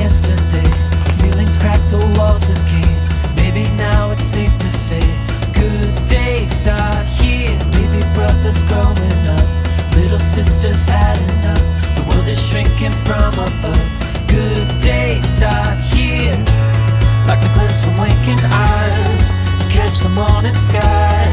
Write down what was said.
yesterday. The ceilings cracked, the walls have caved. Maybe now it's safe to say, good days start here. Baby brother's growing up, little sister's had enough. The world is shrinking from above. Good days start here, like the glints from waking eyes. Catch the morning sky.